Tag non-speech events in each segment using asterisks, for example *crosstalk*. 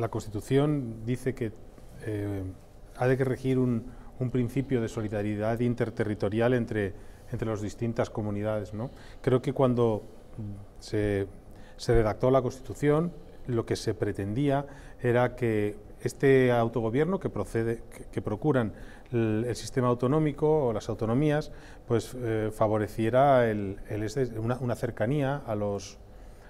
la Constitución dice que eh, ha de regir un, principio de solidaridad interterritorial entre, entre las distintas comunidades. ¿no? Creo que cuando se, redactó la Constitución, lo que se pretendía era que este autogobierno que, procede, que, procuran el, sistema autonómico o las autonomías, pues eh, favoreciera el, una, una, cercanía a los,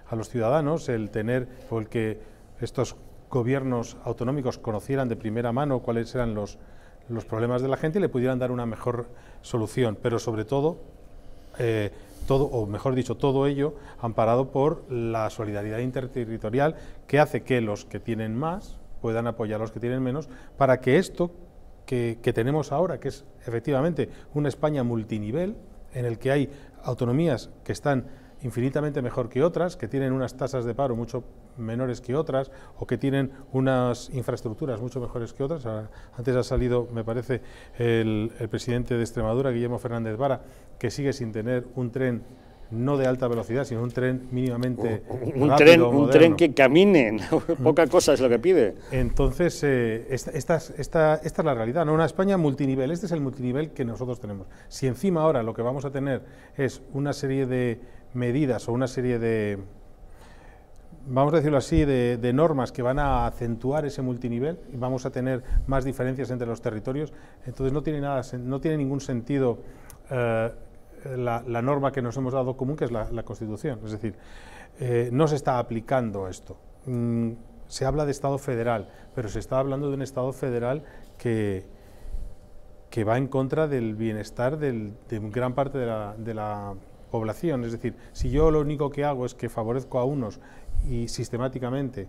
a los ciudadanos, el tener, o el que estos gobiernos autonómicos conocieran de primera mano cuáles eran los, los problemas de la gente y le pudieran dar una mejor solución, pero sobre todo, eh, todo, o mejor dicho, todo ello amparado por la solidaridad interterritorial que hace que los que tienen más puedan apoyar a los que tienen menos para que esto que, que tenemos ahora, que es efectivamente una España multinivel, en el que hay autonomías que están infinitamente mejor que otras, que tienen unas tasas de paro mucho menores que otras o que tienen unas infraestructuras mucho mejores que otras. Antes ha salido, me parece, el, presidente de Extremadura, Guillermo Fernández Vara, que sigue sin tener un tren no de alta velocidad, sino un tren mínimamente un, tren, un tren que camine, *laughs* poca cosa es lo que pide. Entonces, eh, esta, esta, esta, esta, es la realidad, ¿no? Una España multinivel, este es el multinivel que nosotros tenemos. Si encima ahora lo que vamos a tener es una serie de medidas o una serie de, vamos a decirlo así, de, normas que van a acentuar ese multinivel y vamos a tener más diferencias entre los territorios, entonces no tiene, nada, no tiene ningún sentido eh, la, norma que nos hemos dado común, que es la, Constitución. Es decir, eh, no se está aplicando esto. Mm, se habla de Estado federal, pero se está hablando de un Estado federal que, que va en contra del bienestar de gran parte de la población. Es decir, si yo lo único que hago es que favorezco a unos y sistemáticamente